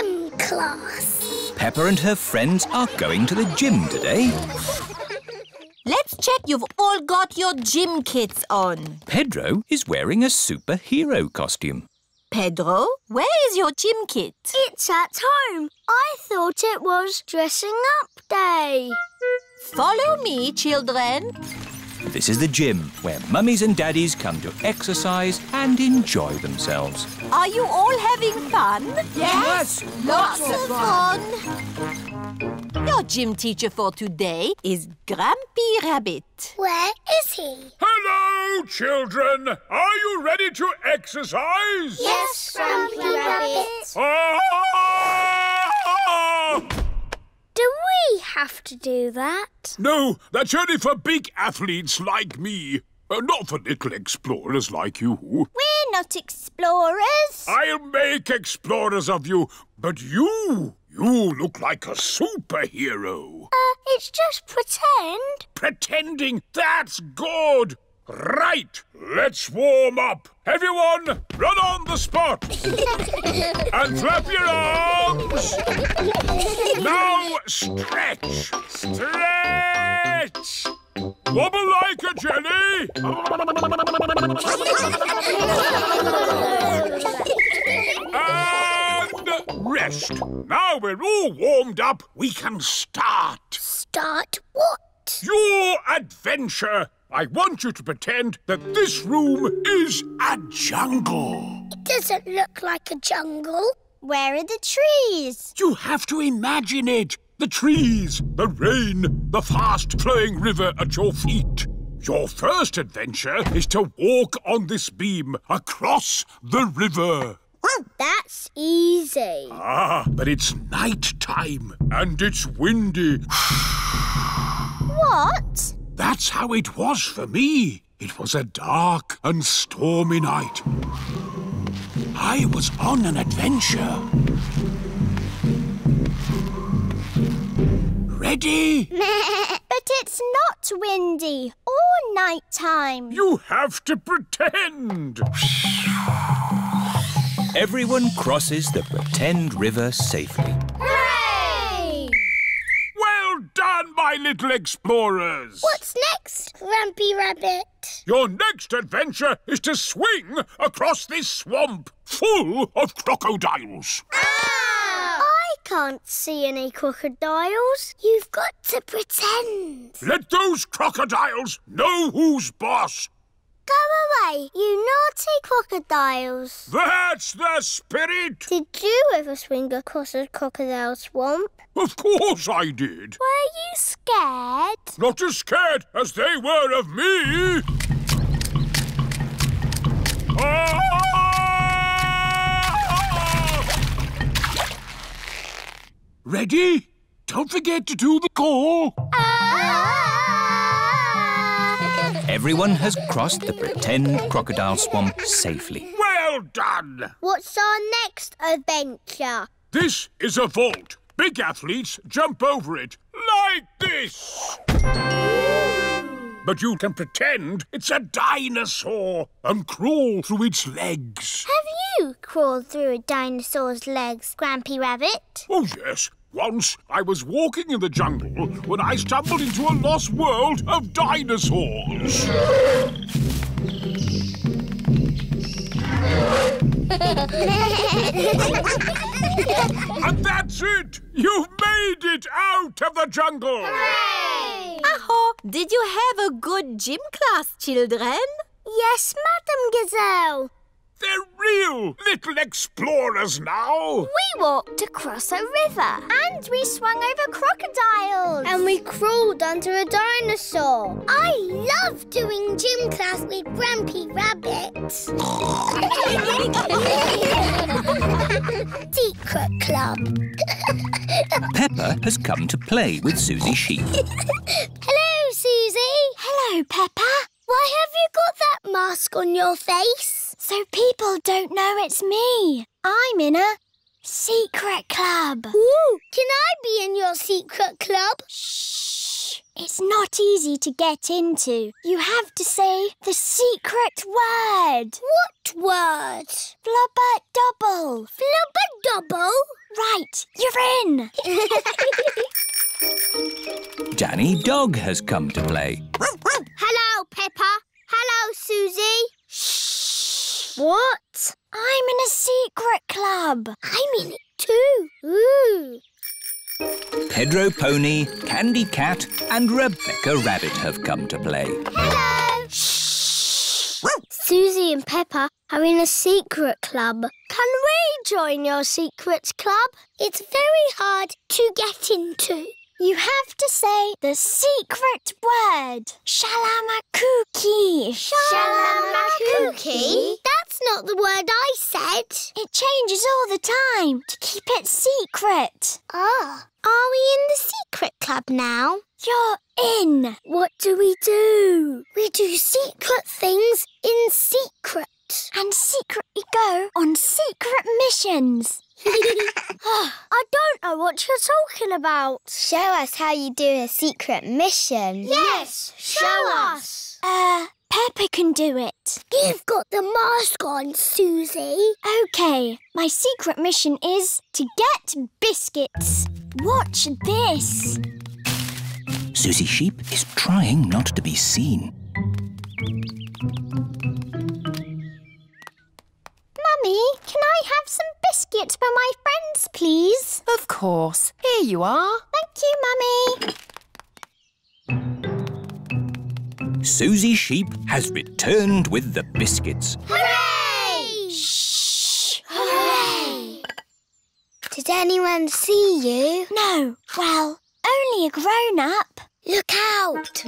gym class. Peppa and her friends are going to the gym today. Let's check you've all got your gym kits on. Pedro is wearing a superhero costume. Pedro, where is your gym kit? It's at home. I thought it was dressing up day. Follow me, children. This is the gym where mummies and daddies come to exercise and enjoy themselves. Are you all having fun? Yes, Lots of fun. Your gym teacher for today is Grampy Rabbit. Where is he? Hello, children. Are you ready to exercise? Yes, Grampy Rabbit. Ah! Do we have to do that? No, that's only for big athletes like me. Uh, not for little explorers like you. We're not explorers. I'll make explorers of you, but you, you look like a superhero. Uh, it's just pretend. Pretending, that's good. Right, let's warm up. Everyone, run on the spot. and flap your arms. now stretch. Stretch. Wobble like a jelly. and rest. Now we're all warmed up, we can start. Start what? Your adventure. I want you to pretend that this room is a jungle. It doesn't look like a jungle. Where are the trees? You have to imagine it. The trees, the rain, the fast flowing river at your feet. Your first adventure is to walk on this beam across the river. Well, that's easy. Ah, but it's night time and it's windy. What? That's how it was for me. It was a dark and stormy night. I was on an adventure. Ready? but it's not windy or nighttime. You have to pretend. Everyone crosses the pretend river safely. Hooray! Done, my little explorers. What's next, Grampy Rabbit? Your next adventure is to swing across this swamp full of crocodiles. Ah! I can't see any crocodiles. You've got to pretend. Let those crocodiles know who's boss. Go away, you naughty crocodiles. That's the spirit. Did you ever swing across a crocodile swamp? Of course I did. Were you scared? Not as scared as they were of me. Ah! Ready? Don't forget to do the call. Everyone has crossed the pretend crocodile swamp safely. Well done. What's our next adventure? This is a vault. Big athletes jump over it like this. But you can pretend it's a dinosaur and crawl through its legs. Have you crawled through a dinosaur's legs, Grampy Rabbit? Oh, yes. Once I was walking in the jungle when I stumbled into a lost world of dinosaurs. and that's it! You've made it out of the jungle! Hooray! Aho, did you have a good gym class, children? Yes, Madam Gazelle. They're real little explorers now. We walked across a river. And we swung over crocodiles. And we crawled under a dinosaur. I love doing gym class with Grampy Rabbit. Secret Club. Peppa has come to play with Susie Sheep. Hello, Susie. Hello, Peppa. Why have you got that mask on your face? So people don't know it's me. I'm in a secret club. Ooh, can I be in your secret club? Shh. Shh! It's not easy to get into. You have to say the secret word. What word? Flubber double. Flubber double? Right, you're in. Danny Dog has come to play. Hello, Peppa. Hello, Susie. Shh. What? I'm in a secret club. I'm in it too. Ooh. Pedro Pony, Candy Cat, and Rebecca Rabbit have come to play. Hello. Shh. Susie and Peppa are in a secret club. Can we join your secret club? It's very hard to get into. You have to say the secret word. Shalamakuki. Shalamakuki? That's not the word I said. It changes all the time to keep it secret. Ah. Are we in the secret club now? You're in. What do we do? We do secret things in secret. And secretly go on secret missions. I don't know what you're talking about. Show us how you do a secret mission. Yes, show us. Uh, Peppa can do it. You've got the mask on, Susie. OK, my secret mission is to get biscuits. Watch this. Susie Sheep is trying not to be seen. Mummy, can I have some biscuits for my friends, please? Of course. Here you are. Thank you, Mummy. Susie Sheep has returned with the biscuits. Hooray! Shh! Hooray! Did anyone see you? No. Well, only a grown-up. Look out!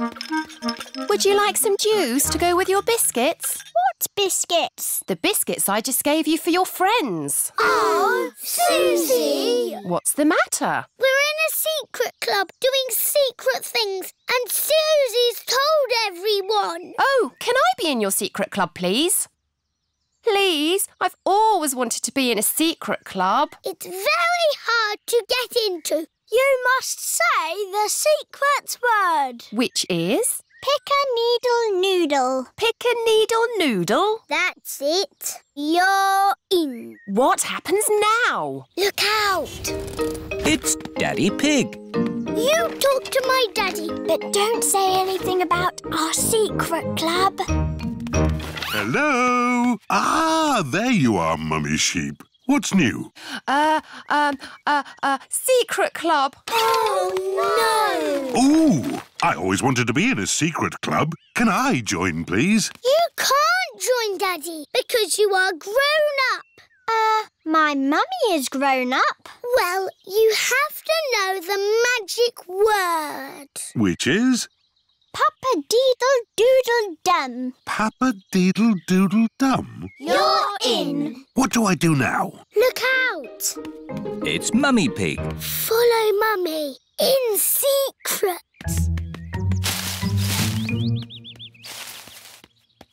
Would you like some juice to go with your biscuits? What biscuits? The biscuits I just gave you for your friends. Oh, Susie! What's the matter? We're in a secret club doing secret things, and Susie's told everyone. Oh, can I be in your secret club, please? Please, I've always wanted to be in a secret club. It's very hard to get into. You must say the secret word. Which is? Pick a needle noodle. Pick a needle noodle. That's it. You're in. What happens now? Look out. It's Daddy Pig. You talk to my daddy, but don't say anything about our secret club. Hello? Ah, there you are, Mummy Sheep. What's new? Uh, um, uh, uh, secret club. Oh, no. Ooh, I always wanted to be in a secret club. Can I join, please? You can't join Daddy because you are grown up. Uh, my mummy is grown up. Well, you have to know the magic word. Which is Papa Deedle Doodle Dum. Papa Deedle Doodle Dum. You're in. What do I do now? Look out. It's Mummy Pig. Follow Mummy in secret.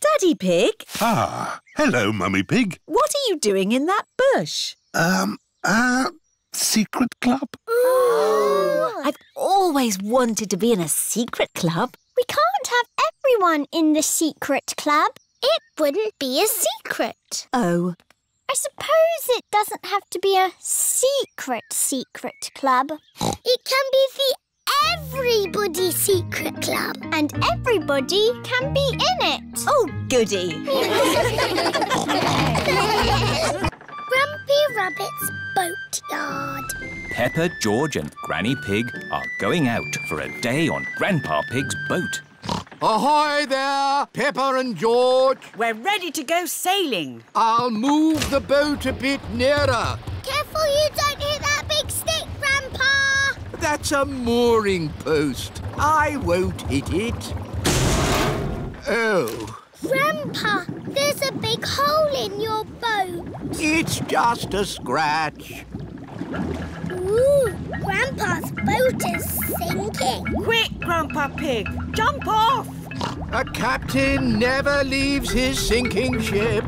Daddy Pig, Ah, hello, Mummy Pig. what are you doing in that bush? Um, uh, secret club? Oh. I've always wanted to be in a secret club. We can't have everyone in the secret club. It wouldn't be a secret. Oh, I suppose it doesn't have to be a secret secret club. It can be the Everybody Secret Club. And everybody can be in it. oh goody. Grampy Rabbit's Boatyard. Peppa, George, and Granny Pig are going out for a day on Grandpa Pig's boat. Ahoy there, Peppa and George. We're ready to go sailing. I'll move the boat a bit nearer. Careful you don't hit that big stick, Grandpa. That's a mooring post. I won't hit it. Oh, Grandpa, there's a big hole in your boat. it's just a scratch. Ooh, Grandpa's boat is sinking. Quick, Grandpa Pig, jump off. A captain never leaves his sinking ship.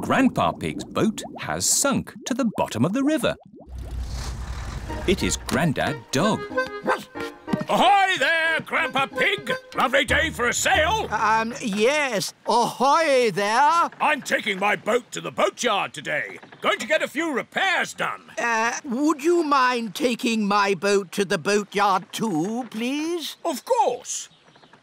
Grandpa Pig's boat has sunk to the bottom of the river. It is Grandad Dog. Ahoy there, Grandpa Pig! Lovely day for a sail. Um, yes. Ahoy there. I'm taking my boat to the boatyard today. Going to get a few repairs done. Uh, would you mind taking my boat to the boatyard too, please? Of course.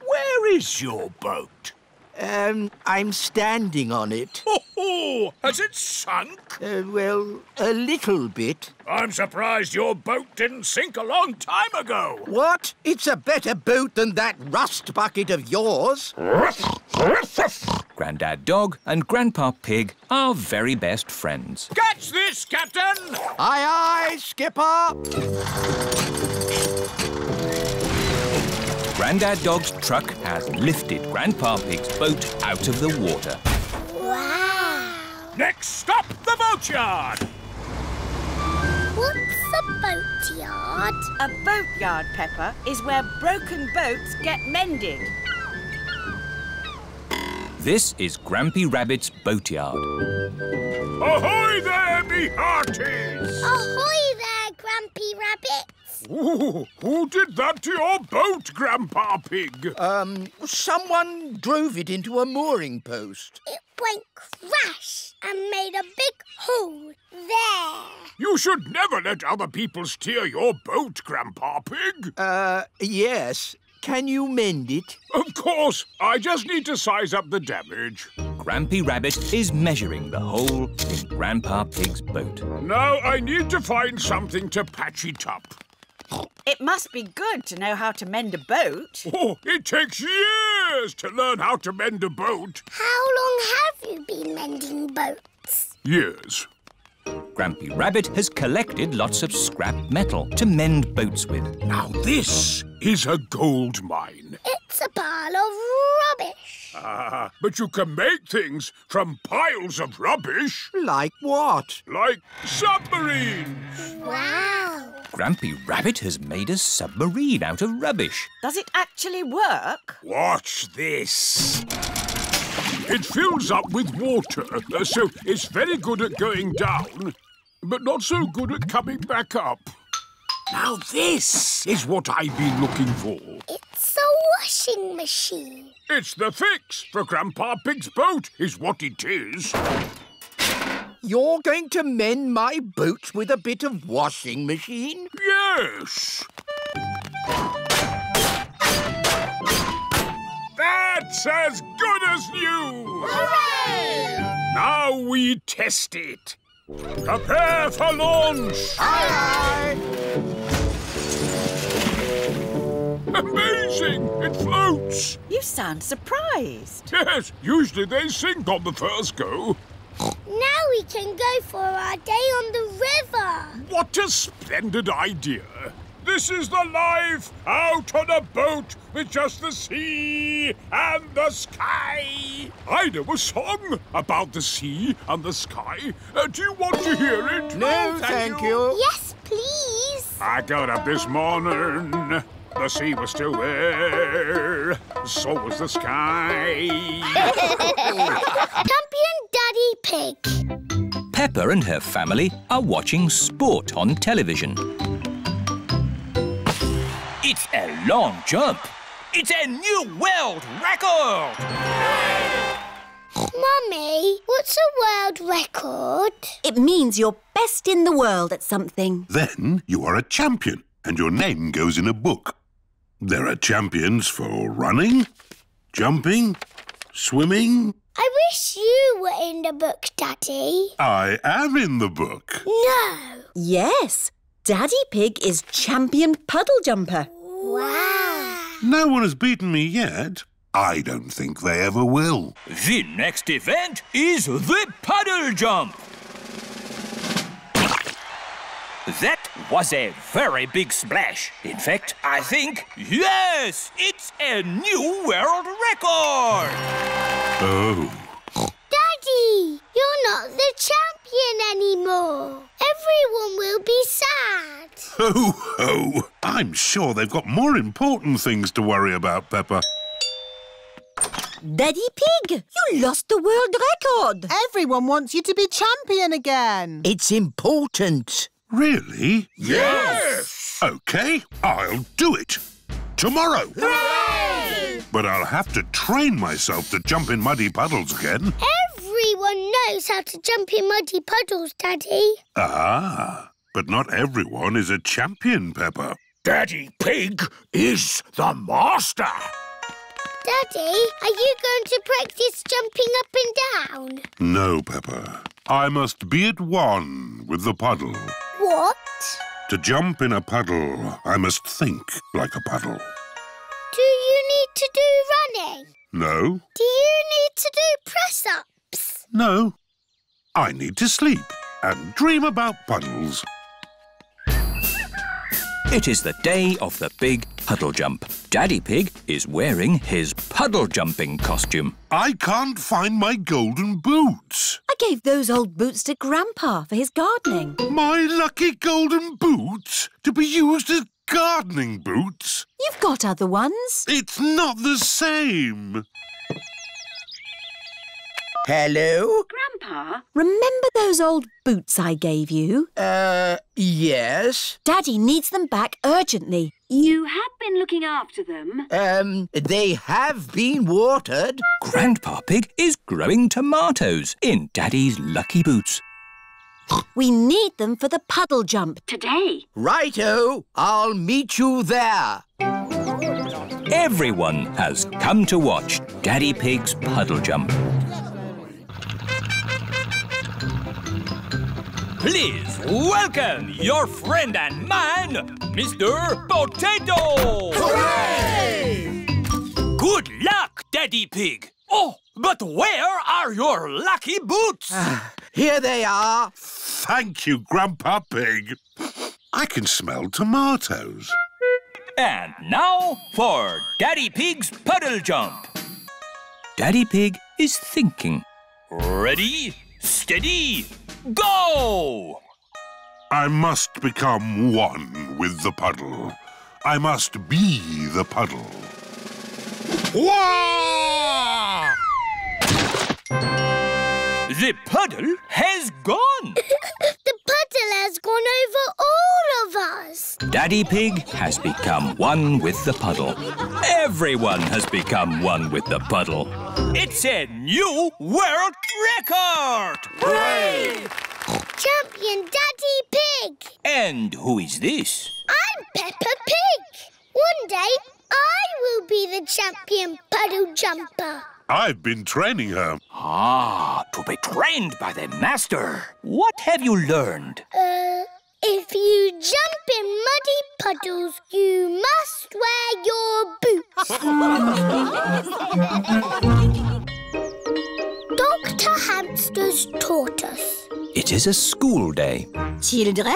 Where is your boat? Um, I'm standing on it. Ho ho! Has it sunk? Uh, well, a little bit. I'm surprised your boat didn't sink a long time ago. What? It's a better boat than that rust bucket of yours. Grandad Dog and Grandpa Pig are very best friends. Catch this, Captain! Aye, aye, Skipper. Grandad Dog's truck has lifted Grandpa Pig's boat out of the water. Wow! Next stop, the boatyard. What's a boatyard? A boatyard, Peppa, is where broken boats get mended. This is Grampy Rabbit's boatyard. Ahoy there, me hearties! Ahoy there, Grampy Rabbit! Ooh, who did that to your boat, Grandpa Pig? Um, someone drove it into a mooring post. It went crash and made a big hole there. You should never let other people steer your boat, Grandpa Pig. Uh, yes. Can you mend it? Of course, I just need to size up the damage. Grampy Rabbit is measuring the hole in Grandpa Pig's boat. Now I need to find something to patch it up. It must be good to know how to mend a boat. Oh, it takes years to learn how to mend a boat. How long have you been mending boats? Years. Grampy Rabbit has collected lots of scrap metal to mend boats with. Now this is a gold mine. It's a pile of rubbish. Ah, but you can make things from piles of rubbish, Like what? like submarines. Wow! Grampy Rabbit has made a submarine out of rubbish. Does it actually work? Watch this. It fills up with water, uh, so it's very good at going down, but not so good at coming back up. Now this is what I've been looking for. It's a washing machine. It's the fix for Grandpa Pig's boat, is what it is. You're going to mend my boots with a bit of washing machine? Yes. That's as good as new. Hooray! Now we test it. Prepare for launch. Aye, Amazing! It floats. You sound surprised. Yes, usually they sink on the first go. Now we can go for our day on the river. What a splendid idea. This is the life out on a boat with just the sea and the sky. I know a song about the sea and the sky. Uh, do you want to hear it? No, thank you. Yes, please. I got up this morning. The sea was still there. So was the sky. Champion Daddy Pig. Peppa and her family are watching sport on television. It's a long jump. It's a new world record! Mummy, what's a world record? It means you're best in the world at something. Then you are a champion, and your name goes in a book. There are champions for running, jumping, swimming. I wish you were in the book, Daddy. I am in the book. No. Yes, Daddy Pig is champion puddle jumper. Wow. No one has beaten me yet. I don't think they ever will. The next event is the puddle jump. That was a very big splash. In fact, I think, yes, it's a new world record. Oh. Daddy, you're not the champion anymore. Everyone will be sad. Ho, ho! I'm sure they've got more important things to worry about, Peppa. Daddy Pig, you lost the world record. Everyone wants you to be champion again. It's important. Really? Yes! Yes! OK, I'll do it. Tomorrow. Hooray! But I'll have to train myself to jump in muddy puddles again. Everyone knows how to jump in muddy puddles, Daddy. Ah, but not everyone is a champion, Peppa. Daddy Pig is the master. Daddy, are you going to practice jumping up and down? No, Peppa. I must be at one with the puddle. What? To jump in a puddle, I must think like a puddle. Do you need to do running? No, Do you need to do press-ups? no. I need to sleep and dream about puddles. It is the day of the big puddle jump. Daddy Pig is wearing his puddle jumping costume. I can't find my golden boots. I gave those old boots to Grandpa for his gardening. My lucky golden boots to be used as gardening boots. You've got other ones. It's not the same. Hello? Grandpa, Remember those old boots I gave you? Uh, yes. Daddy needs them back urgently. you have been looking after them. Um, they have been watered. Grandpa Pig is growing tomatoes in Daddy's lucky boots. We need them for the puddle jump. Today. Righto, I'll meet you there. Everyone has come to watch Daddy Pig's puddle jump. Please welcome your friend and mine, Mr. Potato! Hooray! Good luck, Daddy Pig! Oh, but where are your lucky boots? Ah, here they are. Thank you, Grandpa Pig. I can smell tomatoes. And now for Daddy Pig's puddle jump. Daddy Pig is thinking. Ready, steady, go! I must become one with the puddle. I must be the puddle. Wah! The puddle has gone. The puddle has gone over all of us. Daddy Pig has become one with the puddle. Everyone has become one with the puddle. It's a new world record! Hooray! Champion Daddy Pig. And who is this? I'm Peppa Pig. One day, I will be the champion puddle jumper. I've been training her. Ah, to be trained by the master. What have you learned? Uh, if you jump in muddy puddles, you must wear your boots. Dr. Hamster's Tortoise. It is a school day. Children,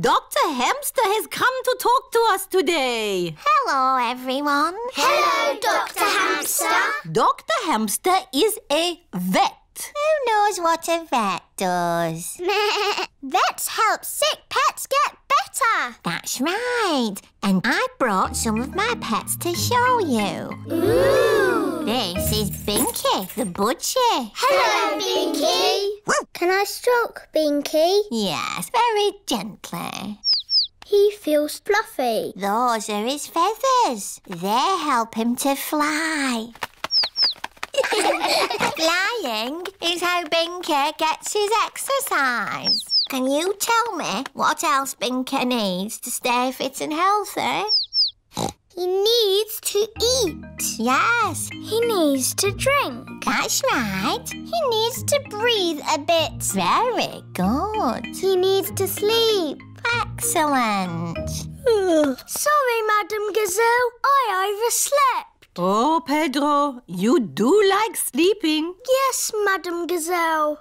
Dr. Hamster has come to talk to us today. Hello, everyone. Hello, Dr. Hamster. Dr. Hamster is a vet. Who knows what a vet does? Vets help sick pets get better. That's right. And I brought some of my pets to show you. Ooh. This is Binky, the budgie. Hello, Binky. Can I stroke Binky? Yes, very gently. He feels fluffy. Those are his feathers. They help him to fly. Flying is how Binky gets his exercise. Can you tell me what else Binky needs to stay fit and healthy? He needs to eat. Yes, He needs to drink. that's right. He needs to breathe a bit. Very good. He needs to sleep. Excellent. Sorry, Madam Gazelle. I overslept. Oh, Pedro, you do like sleeping. Yes, Madam Gazelle.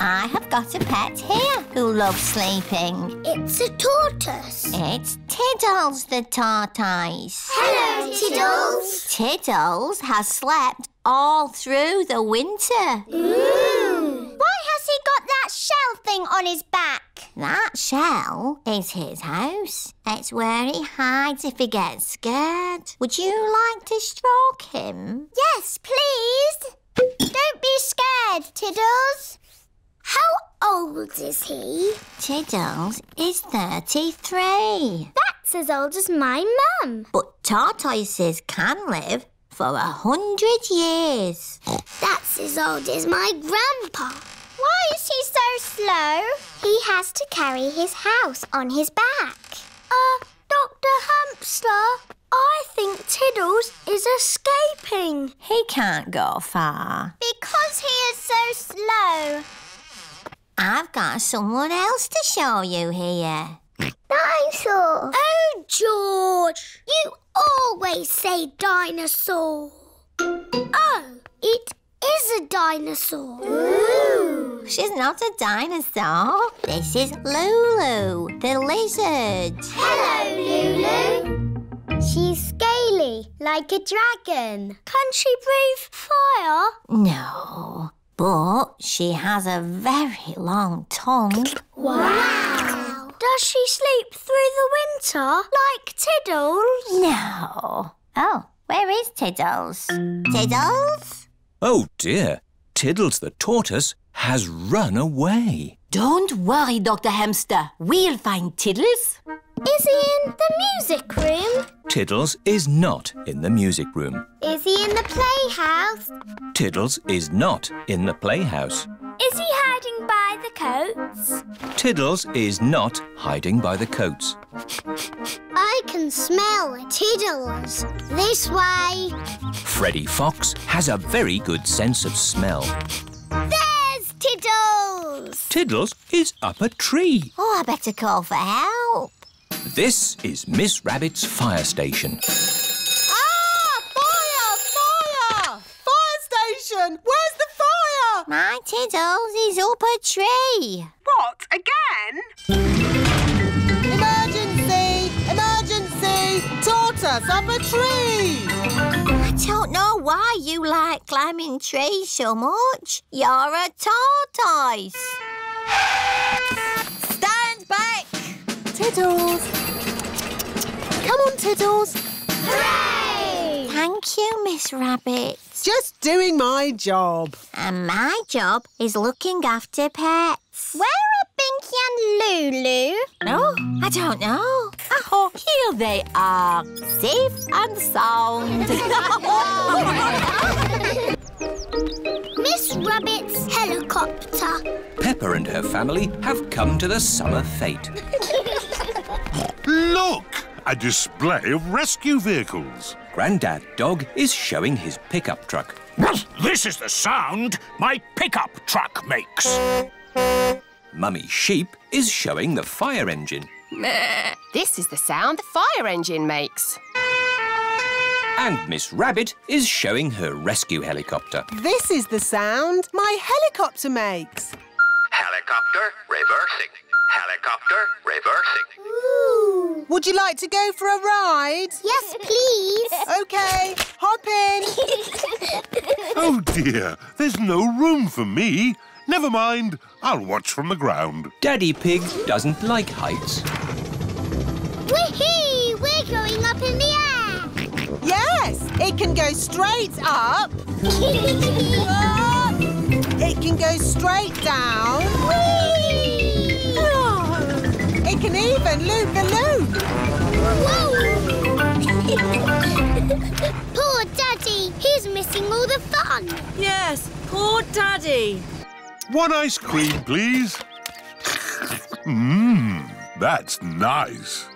I have got a pet here who loves sleeping. It's a tortoise. It's Tiddles the tortoise. Hello, Tiddles. Tiddles has slept all through the winter. Ooh. Why has he got that shell thing on his back? That shell is his house. It's where he hides if he gets scared. Would you like to stroke him? Yes, please. Don't be scared, Tiddles. How old is he? Tiddles is 33. That's as old as my mum. But tortoises can live for a hundred years. That's as old as my grandpa. Why is he so slow? He has to carry his house on his back. Uh, Dr. Hamster, I think Tiddles is escaping. He can't go far. Because he is so slow. I've got someone else to show you here. Dinosaur. Oh, George, you always say dinosaur. Oh, it is a dinosaur. Ooh. She's not a dinosaur. This is Lulu, the lizard. Hello, Lulu. She's scaly, like a dragon. Can she breathe fire? No, but she has a very long tongue. Wow. Does she sleep through the winter, like Tiddles? No. Oh, where is Tiddles? Tiddles? Oh dear, Tiddles the tortoise has run away. Don't worry, Dr. Hamster. We'll find Tiddles. Is he in the music room? Tiddles is not in the music room. Is he in the playhouse? Tiddles is not in the playhouse. Is he hiding by the coats? Tiddles is not hiding by the coats. I can smell Tiddles. This way. Freddy Fox has a very good sense of smell. There's Tiddles! Tiddles is up a tree. Oh, I better call for help. This is Miss Rabbit's fire station. Ah! Fire! Fire! Fire station! Where's the fire? My Tiddles is up a tree. What? Again? Emergency! Emergency! Tortoise up a tree! I don't know why you like climbing trees so much. You're a tortoise. Stand back! Tiddles! Come on, Tiddles! Hooray! Thank you, Miss Rabbit. Just doing my job. And my job is looking after pets. Where are Binky and Lulu? Oh, I don't know. Oh, here they are, safe and sound. Miss Rabbit's helicopter. Peppa and her family have come to the summer fete. Look! A display of rescue vehicles. Grandad Dog is showing his pickup truck. This is the sound my pickup truck makes. Mummy Sheep is showing the fire engine. This is the sound the fire engine makes. And Miss Rabbit is showing her rescue helicopter. This is the sound my helicopter makes. Helicopter reversing. Helicopter reversing. Ooh. Would you like to go for a ride? Yes, please. OK, hop in. Oh dear, there's no room for me. Never mind, I'll watch from the ground. Daddy Pig doesn't like heights. Whee! It can go straight up. It can go straight down. Whee! It can even loop the loop. Whoa! Poor Daddy. He's missing all the fun. yes, poor Daddy. One ice cream, please. Mmm, that's nice.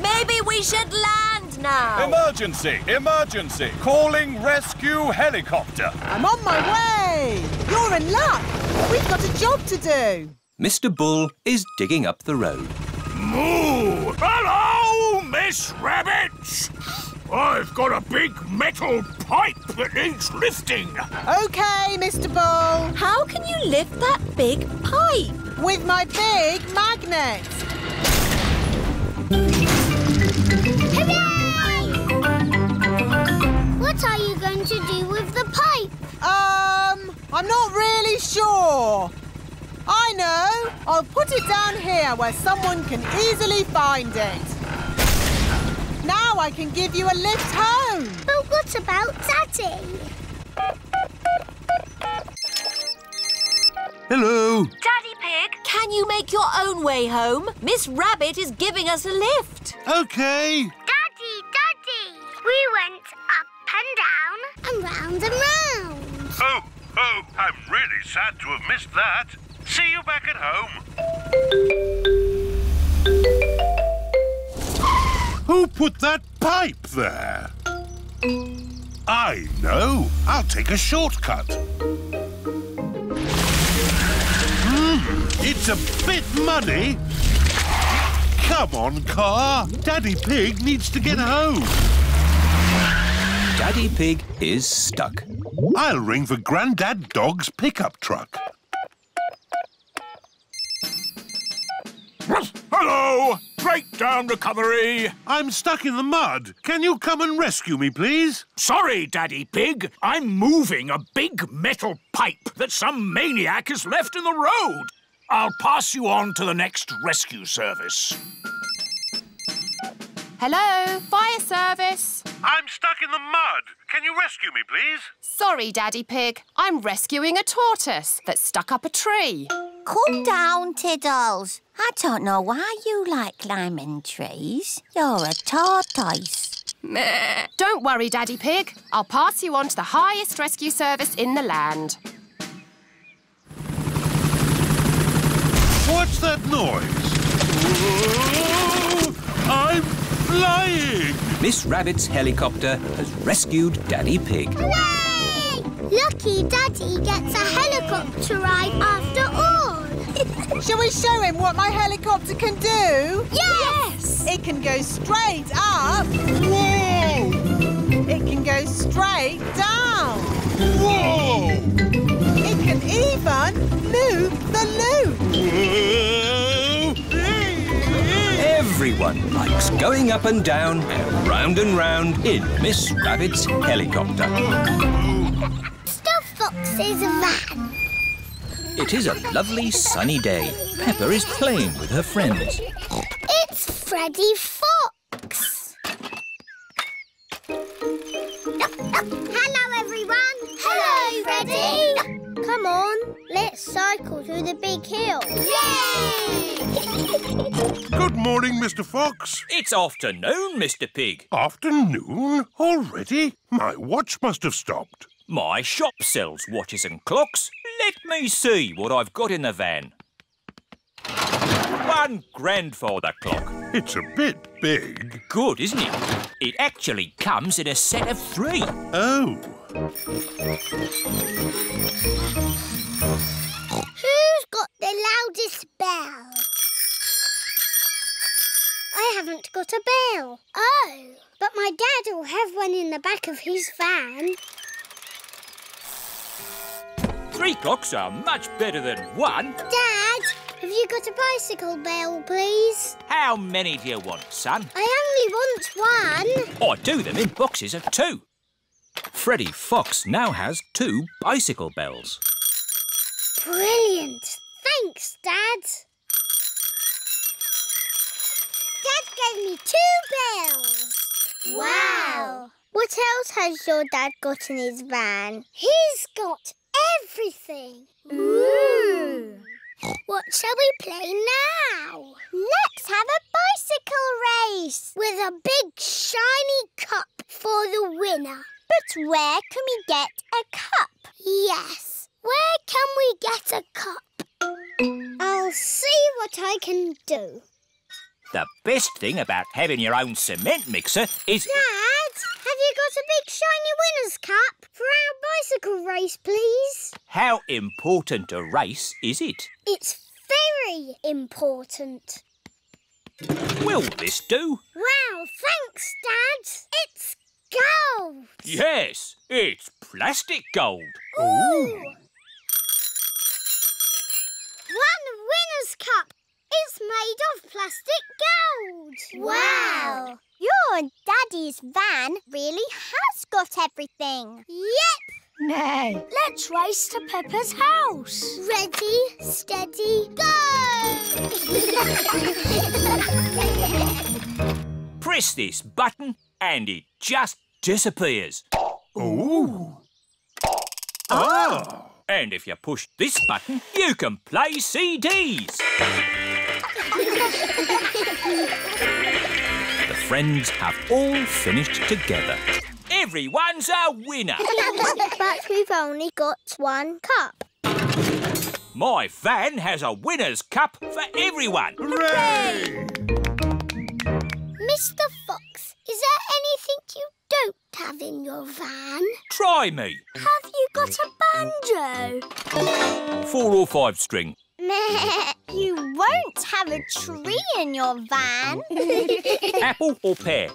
Maybe we should land now. Emergency! Emergency! Calling rescue helicopter. I'm on my way. You're in luck. We've got a job to do. Mr. Bull is digging up the road. Moo! Hello, Miss Rabbit! I've got a big metal pipe that needs lifting. OK, Mr. Bull. How can you lift that big pipe? With my big magnet. What are you going to do with the pipe? Um, I'm not really sure. I know. I'll put it down here where someone can easily find it. Now I can give you a lift home. But what about Daddy? Hello. Daddy, Pig, Can you make your own way home? Miss Rabbit is giving us a lift. OK. Daddy, Daddy, we went up and down and round and round. Oh, oh, I'm really sad to have missed that. See you back at home. Who put that pipe there? I know. I'll take a shortcut. Hmm, it's a bit muddy. Come on, car. Daddy Pig needs to get home. Daddy Pig is stuck. I'll ring for Grandad Dog's pickup truck. Hello! Breakdown recovery! I'm stuck in the mud. Can you come and rescue me, please? Sorry, Daddy Pig. I'm moving a big metal pipe that some maniac has left in the road. I'll pass you on to the next rescue service. Hello, fire service. I'm stuck in the mud. Can you rescue me, please? Sorry, Daddy Pig. I'm rescuing a tortoise that's stuck up a tree. Calm down, Tiddles. I don't know why you like climbing trees. You're a tortoise. Meh. Don't worry, Daddy Pig. I'll pass you on to the highest rescue service in the land. What's that noise? Whoa! I'm flying! Miss Rabbit's helicopter has rescued Daddy Pig. Hooray! Lucky Daddy gets a helicopter ride after all. Shall we show him what my helicopter can do? Yes! It can go straight up. Whoa! It can go straight down. Whoa! It can even loop the loop. Everyone likes going up and down and round and round in Miss Rabbit's helicopter. Stuff Fox's van. It is a lovely sunny day. Peppa is playing with her friends. It's Freddy Fox. Hello, everyone. Hello, Freddy. Come on, let's cycle through the big hill. Yay! Good morning, Mr. Fox. It's afternoon, Mr. Pig. Afternoon? Already? My watch must have stopped. My shop sells watches and clocks. Let me see what I've got in the van. One grandfather clock. It's a bit big. Good, isn't it? It actually comes in a set of three. Oh. Who's got the loudest bell? I haven't got a bell. Oh, but my dad will have one in the back of his van. Three clocks are much better than one. Dad, have you got a bicycle bell, please? How many do you want, son? I only want one. I do them in boxes of two. Freddy Fox now has two bicycle bells. Brilliant. Thanks, Dad. Dad gave me two bells. Wow. What else has your dad got in his van? He's got everything. Ooh. What shall we play now? Let's have a bicycle race with a big shiny cup for the winner. But where can we get a cup? Yes, where can we get a cup? I'll see what I can do. The best thing about having your own cement mixer is... Dad, have you got a big shiny winner's cup for our bicycle race, please? How important a race is it? It's very important. Will this do? Wow, thanks, Dad. It's gold. Yes, it's plastic gold. Ooh. One winner's cup is made of plastic gold. Wow. Your daddy's van really has got everything. Yep. Nay. Let's race to Peppa's house. Ready, steady, go! Press this button and it just disappears. Ooh. Ah! And if you push this button, you can play CDs. the friends have all finished together. Everyone's a winner. but we've only got one cup. My van has a winner's cup for everyone. Hooray! Mr Fox, is there anything you don't have in your van? Try me. Have you got a banjo? Four or five string. you won't have a tree in your van. Apple or pear?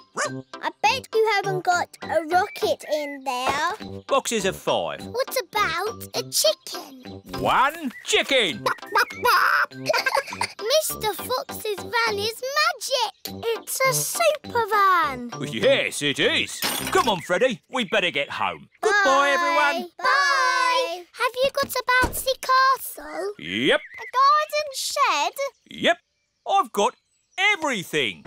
I bet you haven't got a rocket in there. Boxes of five. What about a chicken? One chicken. Mr Fox's van is magic. It's a super van. Yes, it is. Come on, Freddy. We better get home. Goodbye, everyone. Bye. Have you got a bouncy castle? Yep. A garden shed? Yep. I've got everything.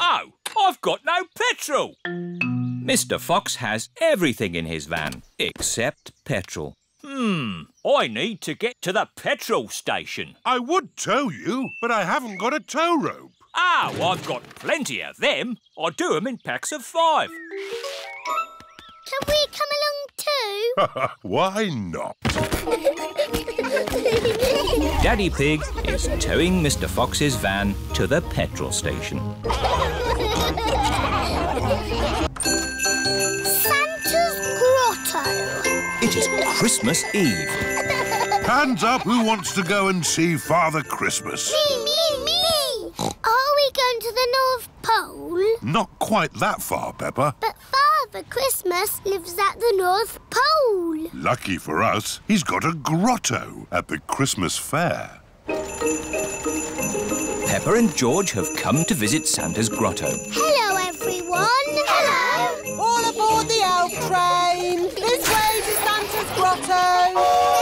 Oh, I've got no petrol. Mr Fox has everything in his van except petrol. Hmm, I need to get to the petrol station. I would tow you, but I haven't got a tow rope. Oh, I've got plenty of them. I do them in packs of five. Can we come along too? Why not? Daddy Pig is towing Mr Fox's van to the petrol station. Santa's grotto. It is Christmas Eve. Hands up who wants to go and see Father Christmas. Me, me, me. The North Pole? Not quite that far, Peppa. But Father Christmas lives at the North Pole. Lucky for us, he's got a grotto at the Christmas fair. Peppa and George have come to visit Santa's grotto. Hello, everyone. Hello. All aboard the elf train. This way to Santa's grotto.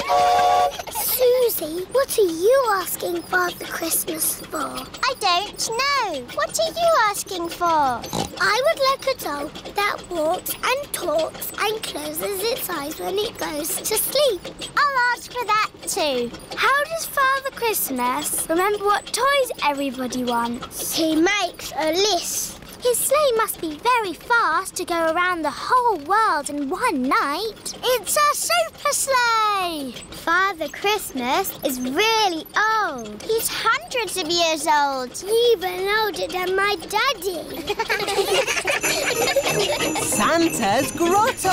What are you asking Father Christmas for? I don't know. What are you asking for? I would like a doll that walks and talks and closes its eyes when it goes to sleep. I'll ask for that too. How does Father Christmas remember what toys everybody wants? He makes a list. His sleigh must be very fast to go around the whole world in one night. It's a super sleigh! Father Christmas is really old. He's hundreds of years old. Even older than my daddy. Santa's grotto.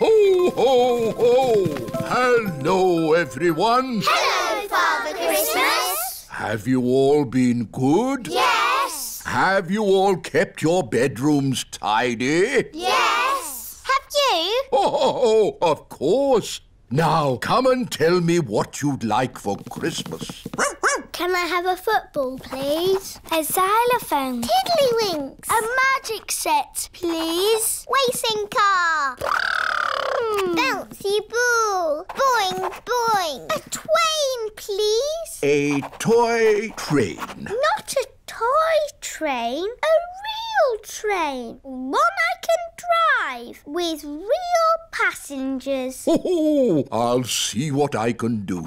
Ho, ho, ho! Hello, everyone. Hello, Father Christmas. Have you all been good? Yes. Have you all kept your bedrooms tidy? Yes. Have you? Oh, of course. Now, come and tell me what you'd like for Christmas. Can I have a football, please? A xylophone. Tiddlywinks. A magic set, please. Racing car. Bouncy ball. Boing, boing. A twain, please. A toy train. Not a toy train, a real train. One I can drive with real passengers. Oh, I'll see what I can do.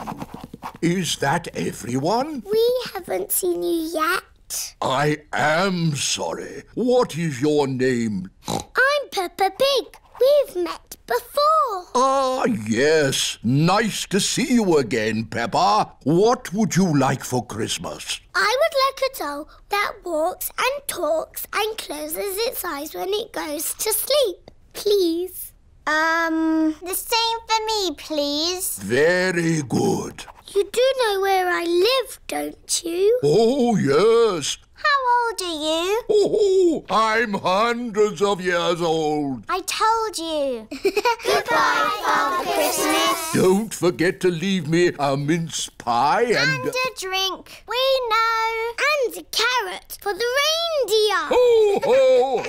Is that everyone? We haven't seen you yet. I am sorry. What is your name? I'm Peppa Pig. We've met before. Ah, yes. Nice to see you again, Peppa. What would you like for Christmas? I would like a doll that walks and talks and closes its eyes when it goes to sleep. Please. Um, the same for me, please. Very good. You do know where I live, don't you? Oh, yes. How old are you? Oh, oh, I'm hundreds of years old. I told you. Goodbye, Father Christmas. Don't forget to leave me a mince pie and... And a drink. We know. And a carrot for the reindeer. Ho, ho,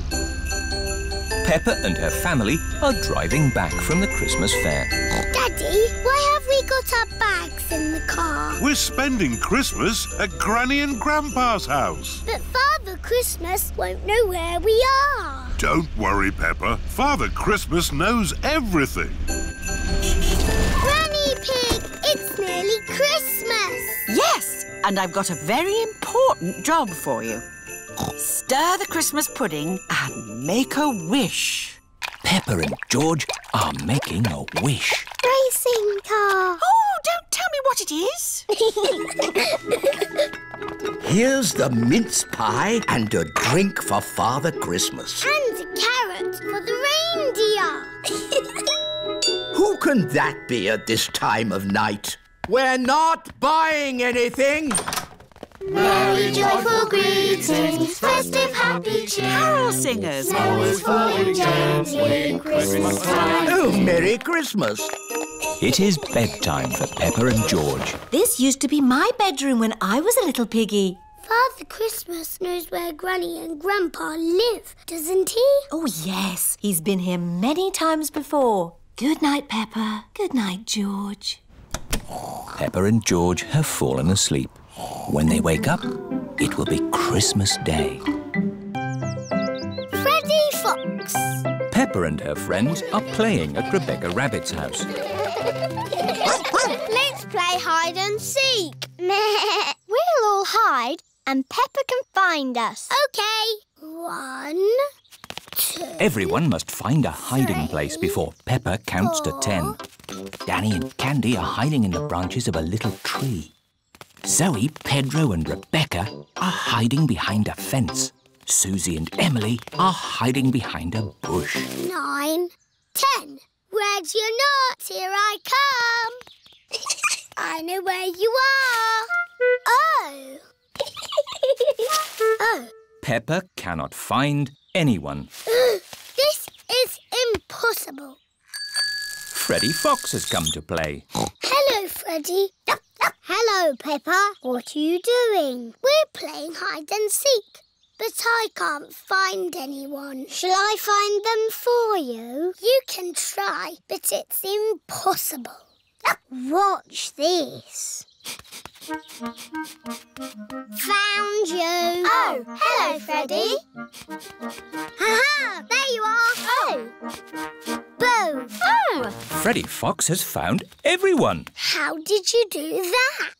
ho! Peppa and her family are driving back from the Christmas fair. Daddy, why have we got our bags in the car? We're spending Christmas at Granny and Grandpa's house. But Father Christmas won't know where we are. Don't worry, Peppa. Father Christmas knows everything. Granny Pig, it's nearly Christmas. Yes, and I've got a very important job for you. Stir the Christmas pudding and make a wish. Peppa and George are making a wish. Racing car. Oh, don't tell me what it is. Here's the mince pie and a drink for Father Christmas. And a carrot for the reindeer. Who can that be at this time of night? We're not buying anything. Merry joyful greetings, festive happy cheer. Carol singers. Snow is falling gently Christmas time. Oh, Merry Christmas. It is bedtime for Peppa and George. This used to be my bedroom when I was a little piggy. Father Christmas knows where Granny and Grandpa live, doesn't he? Oh, yes. He's been here many times before. Good night, Peppa. Good night, George. Peppa and George have fallen asleep. When they wake up, it will be Christmas Day. Freddy Fox. Peppa and her friends are playing at Rebecca Rabbit's house. Let's play hide and seek. we'll all hide and Peppa can find us. OK. One, two... Everyone must find a hiding place before Peppa counts to ten. Danny and Candy are hiding in the branches of a little tree. Zoe, Pedro and Rebecca are hiding behind a fence. Susie and Emily are hiding behind a bush. Nine, ten. Where's your nuts? Here I come. I know where you are. Oh. oh. Peppa cannot find anyone. this is impossible. Freddy Fox has come to play. Hello, Freddy. Hello, Peppa. What are you doing? We're playing hide and seek. But I can't find anyone. Shall I find them for you? You can try, but it's impossible. Watch this. Found you. Oh, hello, Freddy. Ha-ha! There you are. Oh. Boo. Oh. Freddy Fox has found everyone. How did you do that?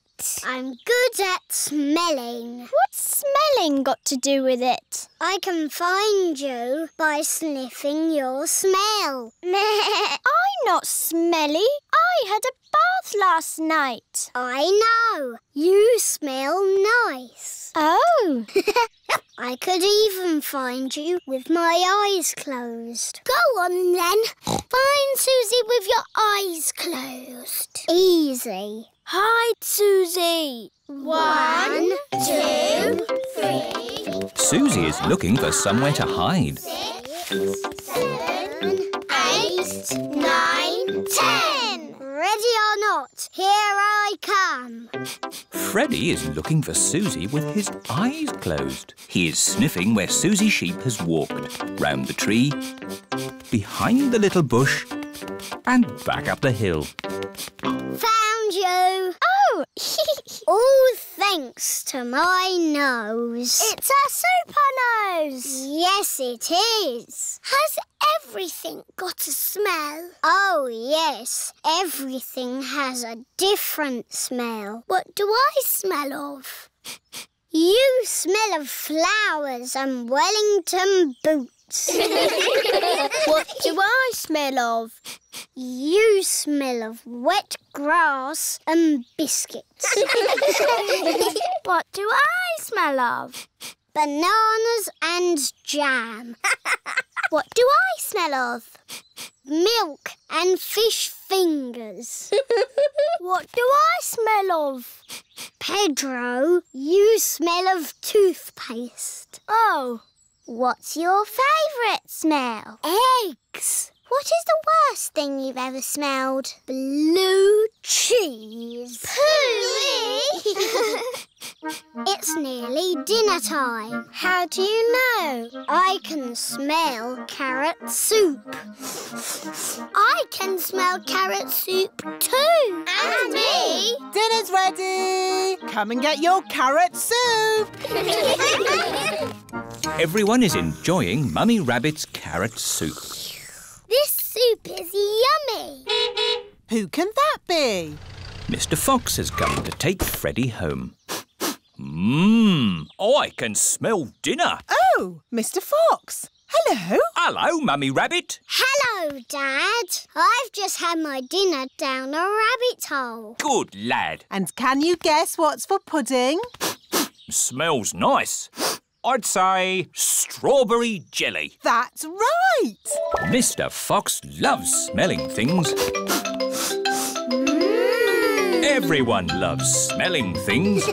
I'm good at smelling. What's smelling got to do with it? I can find you by sniffing your smell. I'm not smelly. I had a bath last night. I know. You smell nice. Oh. I could even find you with my eyes closed. Go on then. Find Susie with your eyes closed. Easy. Hide, Susie. One, two, three, Susie is looking for somewhere to hide. six, seven, eight, nine, ten. Ready or not, here I come. Freddy is looking for Susie with his eyes closed. He is sniffing where Susie Sheep has walked. Round the tree, behind the little bush, and back up the hill. Found you. Oh, all thanks to my nose. It's a super nose. Yes, it is. Has everything got a smell? Oh, yes. Everything has a different smell. What do I smell of? You smell of flowers and Wellington boots. what do I smell of? You smell of wet grass and biscuits. what do I smell of? Bananas and jam. what do I smell of? Milk and fish fingers. what do I smell of? Pedro, you smell of toothpaste. Oh. What's your favourite smell? Eggs. What is the worst thing you've ever smelled? Blue cheese. Pooey! it's nearly dinner time. How do you know? I can smell carrot soup. I can smell carrot soup too. And me. Dinner's ready. Come and get your carrot soup. everyone is enjoying Mummy Rabbit's carrot soup. This soup is yummy. Who can that be? Mr. Fox has come to take Freddy home. Mmm, oh, I can smell dinner. Oh, Mr. Fox. Hello. Hello, Mummy Rabbit. Hello, Dad. I've just had my dinner down a rabbit hole. Good lad. And can you guess what's for pudding? Smells nice. I'd say strawberry jelly. That's right. Mr. Fox loves smelling things. Mm. Everyone loves smelling things.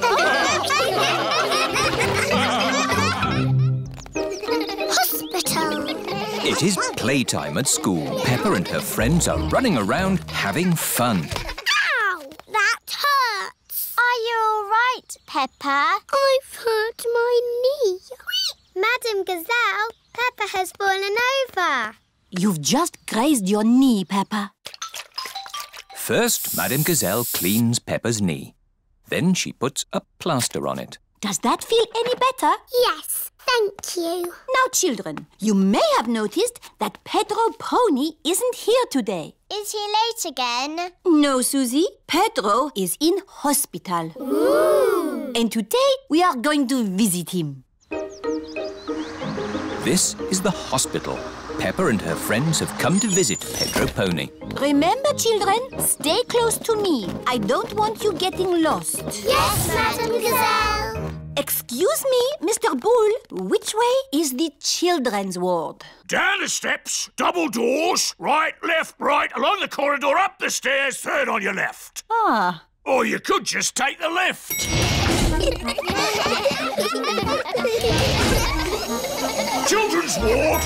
Hospital. It is playtime at school. Peppa and her friends are running around having fun. Ow! That hurts. Are you all right, Peppa? I've hurt my knee. Madame Gazelle, Peppa has fallen over. You've just grazed your knee, Peppa. First, Madame Gazelle cleans Peppa's knee. Then she puts a plaster on it. Does that feel any better? Yes, thank you. Now, children, you may have noticed that Pedro Pony isn't here today. Is he late again? No, Susie. Pedro is in hospital. Ooh. And today we are going to visit him. This is the hospital. Peppa and her friends have come to visit Pedro Pony. Remember, children, stay close to me. I don't want you getting lost. Yes, Madame Gazelle. Excuse me, Mr. Bull. Which way is the children's ward? Down the steps, double doors, right, left, right, along the corridor, up the stairs, third on your left. Ah. Or you could just take the left. Children's ward.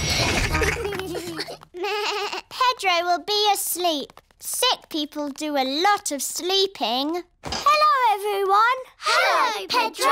Pedro will be asleep. Sick people do a lot of sleeping. Hello, everyone. Hello, Pedro.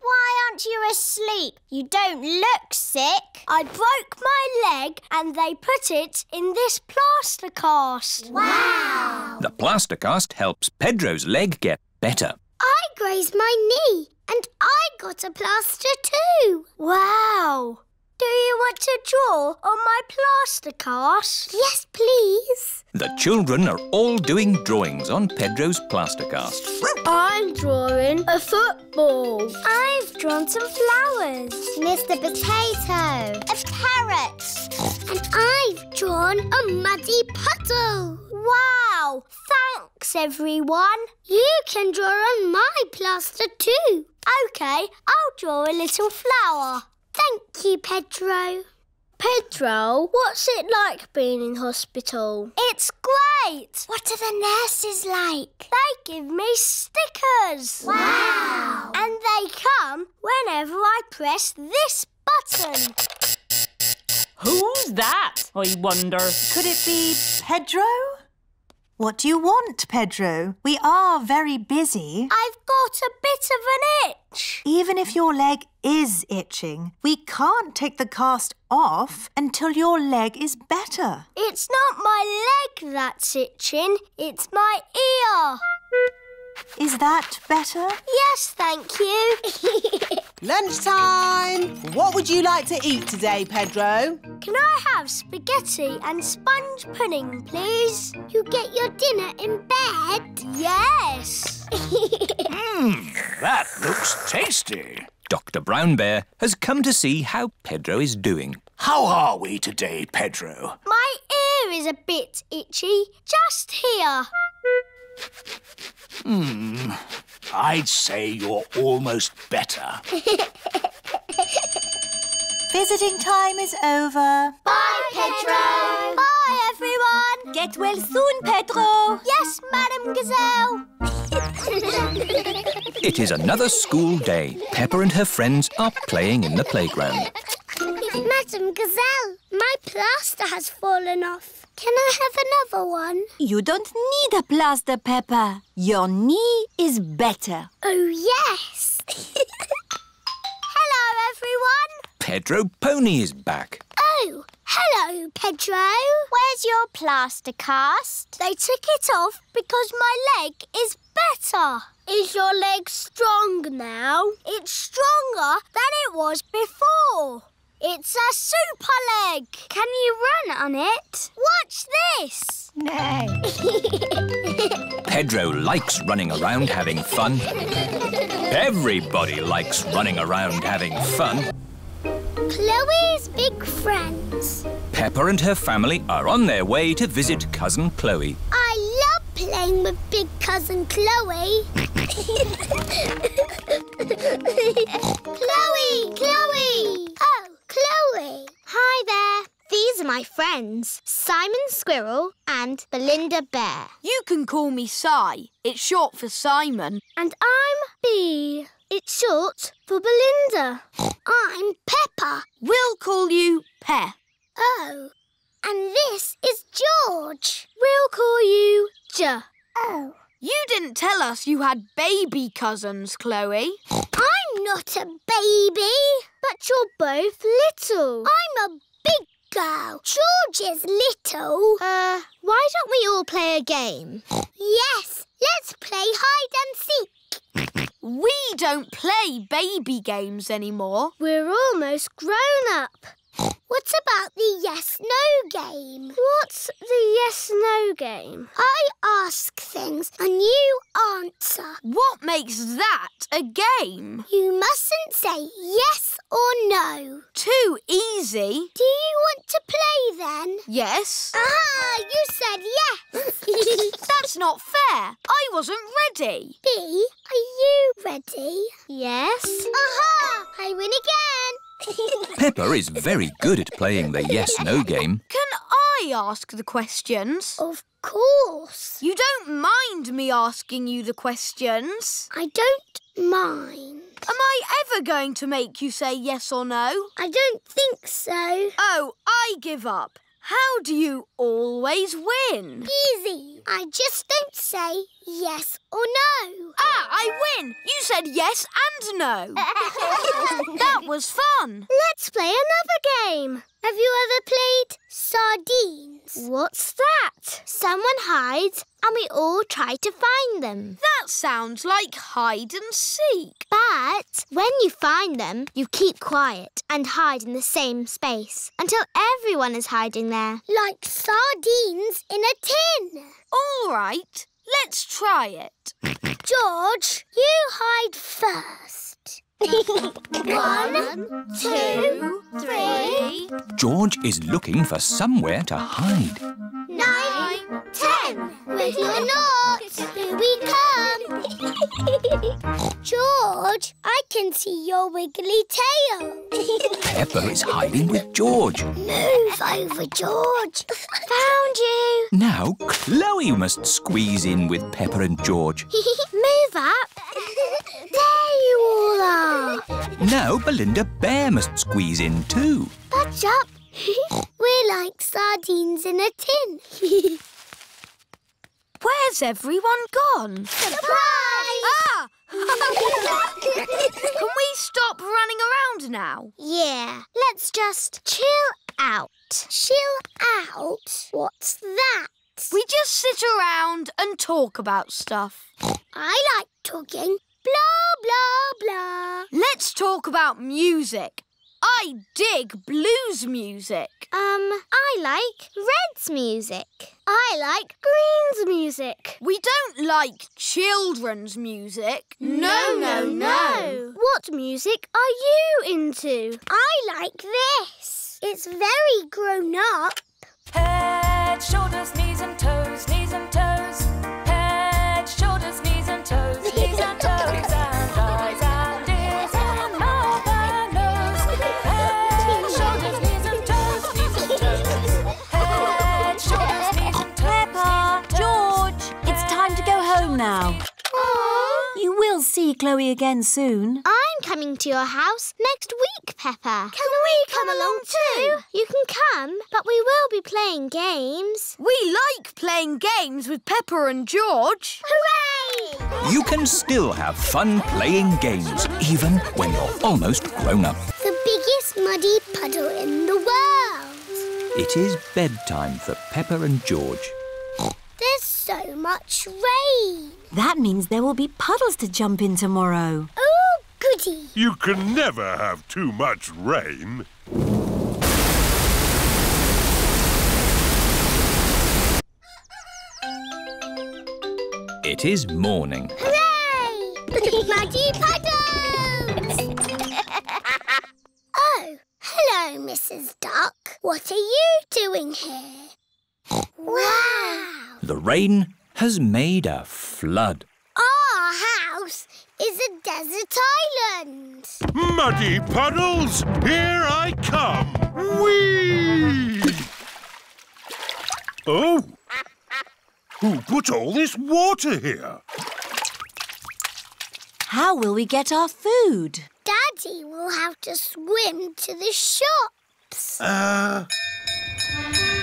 Why aren't you asleep? You don't look sick. I broke my leg and they put it in this plaster cast. Wow. The plaster cast helps Pedro's leg get better. I grazed my knee and I got a plaster too. Wow. Do you want to draw on my plaster cast? Yes, please. The children are all doing drawings on Pedro's plaster cast. I'm drawing a football. I've drawn some flowers. Mr. Potato. A parrot. And I've drawn a muddy puddle. Wow! Thanks, everyone. You can draw on my plaster too. OK, I'll draw a little flower. Thank you, Pedro. Pedro, what's it like being in hospital? It's great. What are the nurses like? They give me stickers. Wow. And they come whenever I press this button. Who's that, I wonder? Could it be Pedro? What do you want, Pedro? We are very busy. I've got a bit of an itch. Even if your leg is itching, we can't take the cast off until your leg is better. It's not my leg that's itching, it's my ear. Is that better? Yes, thank you. Lunchtime! What would you like to eat today, Pedro? Can I have spaghetti and sponge pudding, please? You get your dinner in bed? Yes. Mmm, that looks tasty. Dr. Brown Bear has come to see how Pedro is doing. How are we today, Pedro? My ear is a bit itchy, just here. Hmm, I'd say you're almost better. Visiting time is over. Bye, Pedro. Bye, everyone. Get well soon, Pedro. Yes, Madame Gazelle. It is another school day. Peppa and her friends are playing in the playground. Madame Gazelle, my plaster has fallen off. Can I have another one? You don't need a plaster, Peppa. Your knee is better. Oh, yes. Hello, everyone. Pedro Pony is back. Oh, Hello, Pedro. Where's your plaster cast? They took it off because my leg is better. Is your leg strong now? It's stronger than it was before. It's a super leg. Can you run on it? Watch this. No. Pedro likes running around having fun. Everybody likes running around having fun. Chloe's big friends. Peppa and her family are on their way to visit Cousin Chloe. I love playing with big cousin Chloe. Chloe! Chloe! Oh, Chloe. Hi there. These are my friends, Simon Squirrel and Belinda Bear. You can call me Si. It's short for Simon. And I'm Bee. It's short for Belinda. I'm Peppa. We'll call you Pe. Oh. And this is George. We'll call you J. Oh. You didn't tell us you had baby cousins, Chloe. I'm not a baby. But you're both little. I'm a big girl. George is little. Uh, why don't we all play a game? Yes, let's play hide and seek. We don't play baby games anymore. We're almost grown up. What about the yes-no game? What's the yes-no game? I ask things and you answer. What makes that a game? You mustn't say yes or no. Too easy. Do you want to play then? Yes. Ah, you said yes. That's not fair. I wasn't ready. Bee, are you ready? Yes. Aha! I win again. Peppa is very good at playing the yes-no game. Can I ask the questions? Of course. You don't mind me asking you the questions? I don't mind. Am I ever going to make you say yes or no? I don't think so. Oh, I give up. How do you always win? Easy. I just don't say yes or no. Ah, I win! You said yes and no. that was fun. Let's play another game. Have you ever played sardines? What's that? Someone hides and we all try to find them. That sounds like hide and seek. But when you find them, you keep quiet and hide in the same space until everyone is hiding there. Like sardines in a tin. All right, let's try it. George, you hide first. One, two, three, George is looking for somewhere to hide. nine, ten. Ready or not, here we come. George, I can see your wiggly tail. Peppa is hiding with George. Move over, George. Found you. Now Chloe must squeeze in with Peppa and George. Move up. There you all are. Now Belinda Bear must squeeze in too. Budge up. We're like sardines in a tin. Where's everyone gone? Surprise! Ah! Can we stop running around now? Yeah, let's just chill out. Chill out? What's that? We just sit around and talk about stuff. I like talking. Blah, blah, blah. Let's talk about music. I dig blues music. Um, I like Red's music. I like Green's music. We don't like children's music. No, no, no. What music are you into? I like this. It's very grown up. Head, shoulders, knees and toes, knees see Chloe again soon. I'm coming to your house next week, Peppa. Can we come along too? You can come, but we will be playing games. We like playing games with Peppa and George. Hooray! You can still have fun playing games, even when you're almost grown up. The biggest muddy puddle in the world. It is bedtime for Peppa and George. There's so much rain. That means there will be puddles to jump in tomorrow. Oh, goody. You can never have too much rain. It is morning. Hooray! Muddy puddles! oh, hello, Mrs. Duck. What are you doing here? Wow! The rain has made a flood. Our house is a desert island. Muddy puddles, here I come. Whee! Oh! Who put all this water here? How will we get our food? Daddy will have to swim to the shops. Uh,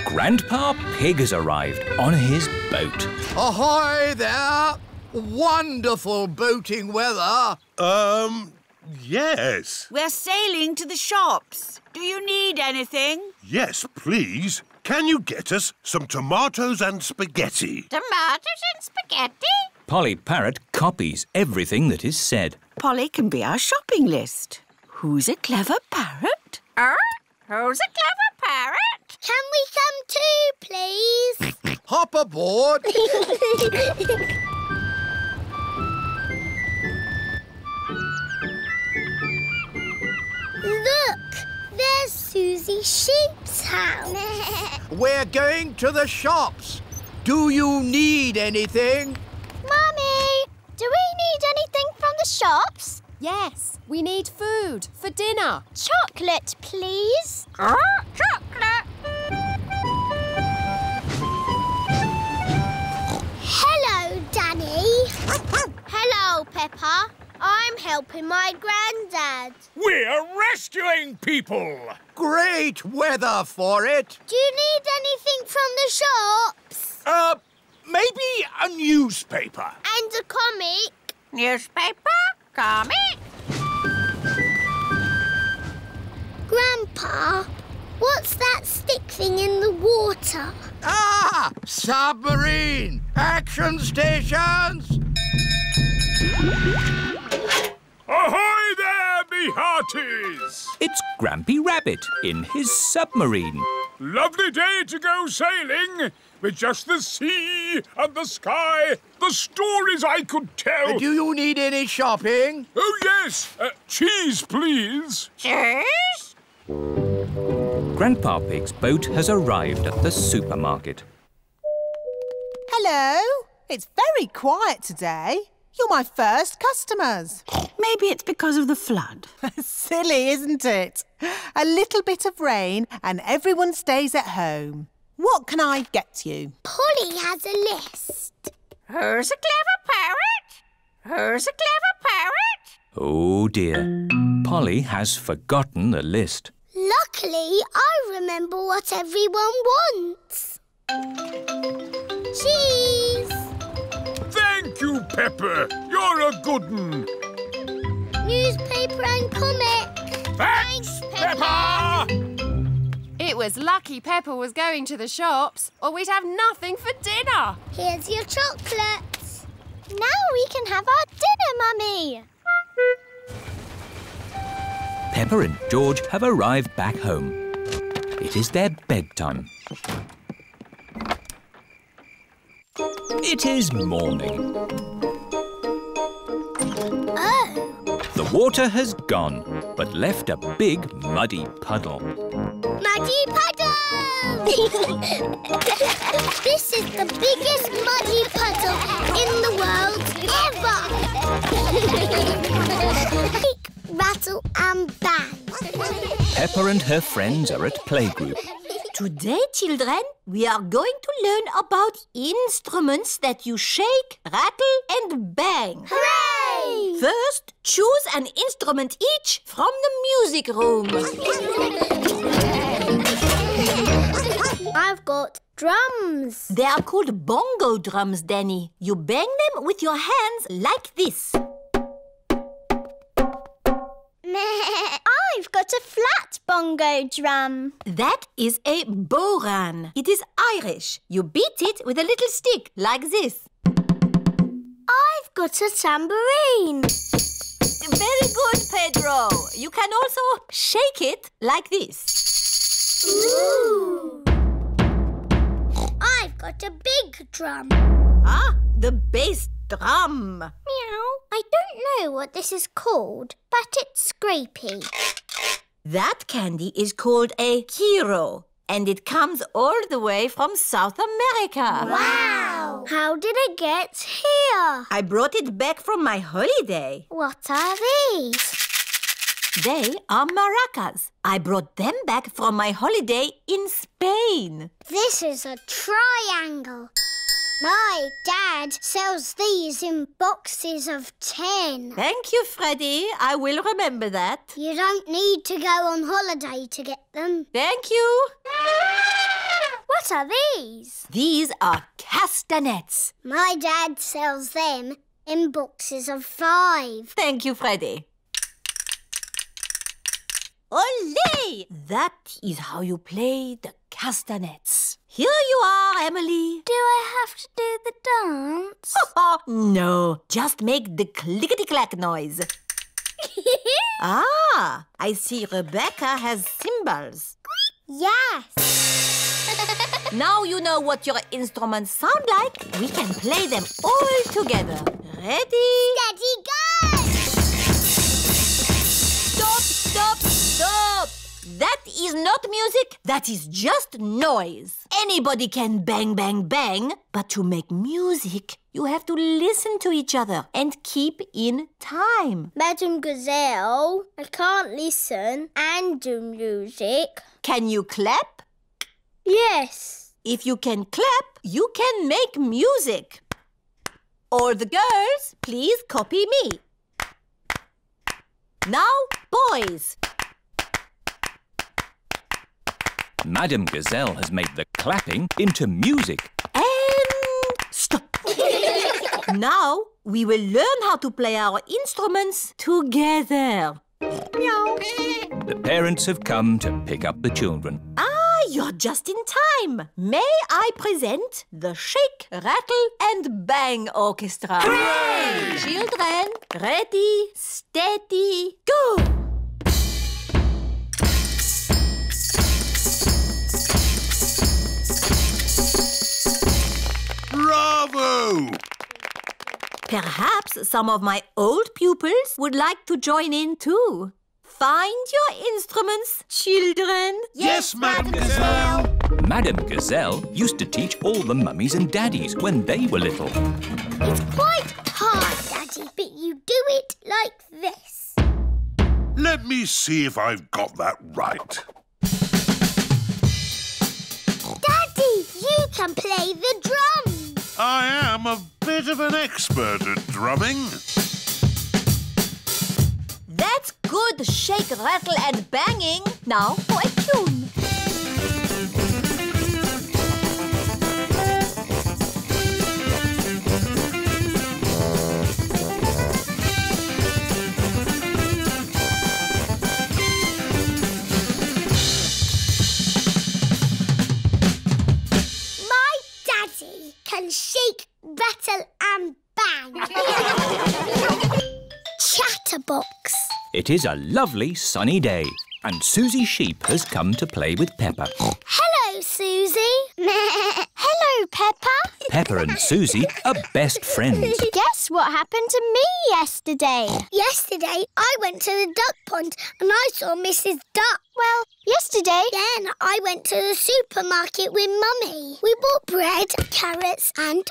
Grandpa Pig has arrived on his boat. Ahoy there! Wonderful boating weather. Um, yes. We're sailing to the shops. Do you need anything? Yes, please. Can you get us some tomatoes and spaghetti? Tomatoes and spaghetti? Polly Parrot copies everything that is said. Polly can be our shopping list. Who's a clever parrot? Er? Who's a clever parrot? Can we come too, please? Hop aboard. Look, there's Susie Sheep's house. We're going to the shops. Do you need anything? Mummy, do we need anything from the shops? Yes, we need food for dinner. Chocolate, please. Ah, chocolate. Peppa. I'm helping my granddad. We're rescuing people! Great weather for it. Do you need anything from the shops? Uh, maybe a newspaper. And a comic? Newspaper? Comic? Grandpa, what's that stick thing in the water? Ah! Submarine! Action stations! Ahoy there, me hearties! It's Grampy Rabbit in his submarine. Lovely day to go sailing with just the sea and the sky, the stories I could tell. Do you need any shopping? Oh, yes. Uh, cheese, please. Cheese? Grandpa Pig's boat has arrived at the supermarket. Hello. It's very quiet today. You're my first customers. Maybe it's because of the flood. Silly, isn't it? A little bit of rain and everyone stays at home. What can I get you? Polly has a list. Who's a clever parrot? Who's a clever parrot? Oh dear. Polly has forgotten the list. Luckily, I remember what everyone wants. Cheese, Thank you, Peppa. You're a good un. newspaper and comic. Thanks, Peppa! It was lucky Peppa was going to the shops, or we'd have nothing for dinner. Here's your chocolates. Now we can have our dinner, Mummy. Peppa and George have arrived back home. It is their bedtime. It is morning. Oh, The water has gone, but left a big muddy puddle. muddy puddle! this is the biggest muddy puddle in the world ever! Rattle and bang. Peppa and her friends are at playgroup. Today, children, we are going to learn about instruments that you shake, rattle, and bang. Hooray! First, choose an instrument each from the music room. I've got drums. They are called bongo drums, Danny. You bang them with your hands like this. I've got a flat bongo drum. That is a bodhrán. It is Irish. You beat it with a little stick, like this. I've got a tambourine. Very good, Pedro. You can also shake it like this. Ooh. I've got a big drum. Ah, the bass drum. Meow. I don't know what this is called, but it's scrapey. That candy is called a guiro, and it comes all the way from South America. Wow! How did it get here? I brought it back from my holiday. What are these? They are maracas. I brought them back from my holiday in Spain. This is a triangle. My dad sells these in boxes of ten. Thank you, Freddy. I will remember that. You don't need to go on holiday to get them. Thank you. What are these? These are castanets. My dad sells them in boxes of five. Thank you, Freddy. Ole! That is how you play the castanets. Here you are, Emily. Do I have to do the dance? no, just make the clickety-clack noise. ah, I see Rebecca has cymbals. Yes. Now you know what your instruments sound like. We can play them all together. Ready? Steady, go! That is not music, that is just noise. Anybody can bang, bang, bang, but to make music, you have to listen to each other and keep in time. Madame Gazelle, I can't listen and do music. Can you clap? Yes. If you can clap, you can make music. All the girls, please copy me. Now, boys. Madame Gazelle has made the clapping into music. And stop. now we will learn how to play our instruments together. Meow. The parents have come to pick up the children. Ah, you're just in time. May I present the Shake, Rattle and Bang Orchestra? Hooray! Children, ready, steady, go! Bravo! Perhaps some of my old pupils would like to join in too. Find your instruments, children. Yes, Madame Gazelle. Madame Gazelle used to teach all the mummies and daddies when they were little. It's quite hard, Daddy, but you do it like this. Let me see if I've got that right. Daddy, you can play the drums. I am a bit of an expert at drumming. That's good shake, rattle and banging. Now for a tune. Rattle and bang. Chatterbox. It is a lovely sunny day, and Susie Sheep has come to play with Peppa. Hello, Susie. Hello, Peppa. Pepper and Susie are best friends. Guess what happened to me yesterday? Yesterday, I went to the duck pond and I saw Mrs. Duck. Well, yesterday. Then I went to the supermarket with Mummy. We bought bread, carrots, and.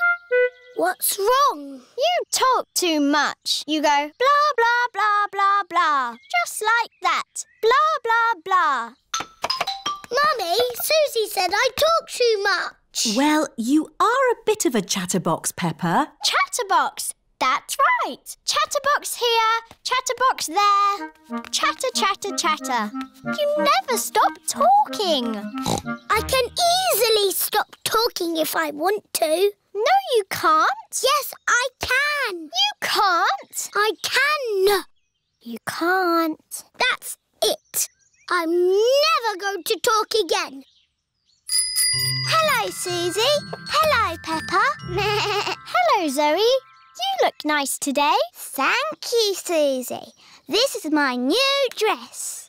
What's wrong? You talk too much. You go blah, blah, blah, blah, blah. Just like that. Blah, blah, blah. Mummy, Susie said I talk too much. Well, you are a bit of a chatterbox, Peppa. Chatterbox. That's right. Chatterbox here, chatterbox there. Chatter, chatter, chatter. You never stop talking. I can easily stop talking if I want to. No, you can't. Yes, I can. You can't. I can. You can't. That's it. I'm never going to talk again. Hello, Susie. Hello, Peppa. Hello, Zoe. You look nice today. Thank you, Susie. This is my new dress.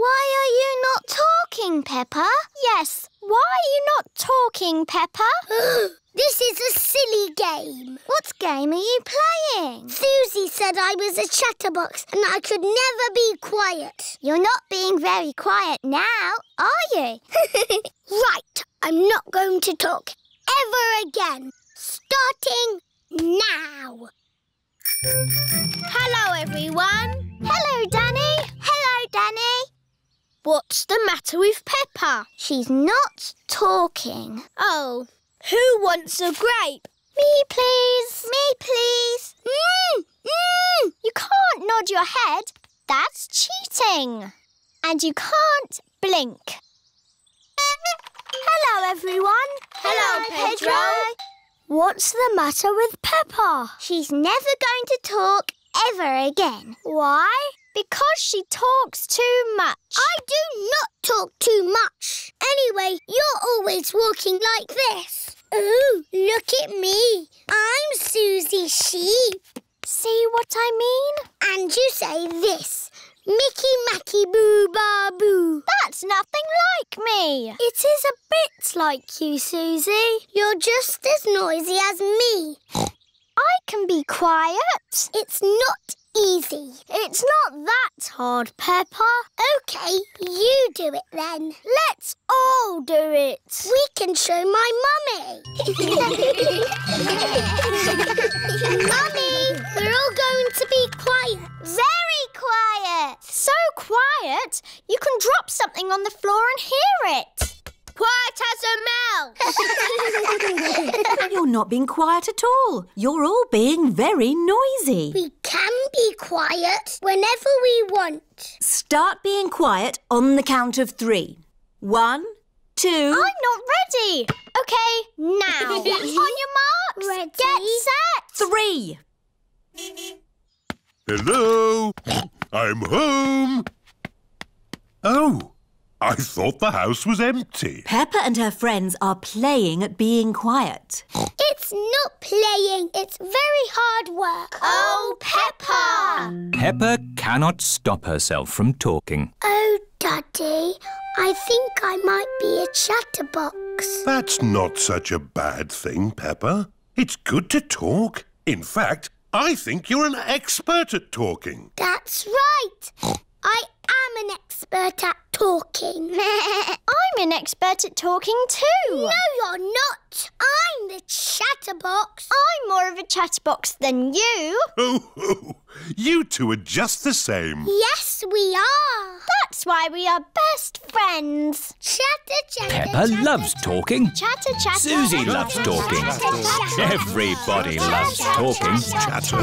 Why are you not talking, Peppa? Yes, why are you not talking, Peppa? this is a silly game. What game are you playing? Susie said I was a chatterbox and I could never be quiet. You're not being very quiet now, are you? right, I'm not going to talk ever again. Starting now. Hello, everyone. Hello, Danny. Hello, Danny. What's the matter with Peppa? She's not talking. Oh, who wants a grape? Me, please. Me, please. Mmm, mmm. You can't nod your head. That's cheating. And you can't blink. Hello, everyone. Hello, Pedro. What's the matter with Peppa? She's never going to talk ever again. Why? Because she talks too much. I do not talk too much. Anyway, you're always walking like this. Oh, look at me. I'm Susie Sheep. See what I mean? And you say this. Mickey Macky Boo Ba Boo. That's nothing like me. It is a bit like you, Susie. You're just as noisy as me. I can be quiet. It's not easy. It's not that hard, Peppa. OK, you do it then. Let's all do it. We can show my mummy. mummy, we're all going to be quiet. Very quiet. So quiet, you can drop something on the floor and hear it. Quiet as a mouse. You're not being quiet at all. You're all being very noisy. We can be quiet whenever we want. Start being quiet on the count of three. One, two. I'm not ready. OK, now. on your marks. Ready. Get set. Three. Hello? I'm home. Oh, I thought the house was empty. Peppa and her friends are playing at being quiet. It's not playing. It's very hard work. Oh, Peppa. Peppa cannot stop herself from talking. Oh, Daddy, I think I might be a chatterbox. That's not such a bad thing, Peppa. It's good to talk. In fact, I think you're an expert at talking. That's right. I am an expert at talking. I'm an expert at talking too. No, you're not. I'm the chatterbox. I'm more of a chatterbox than you. Oh, oh, you two are just the same. Yes, we are. That's why we are best friends. Chatter, chatter. Peppa chatter, loves chatter. talking. Chatter, chatter. Susie loves talking. Chatter, chatter. Everybody loves talking. Chatter.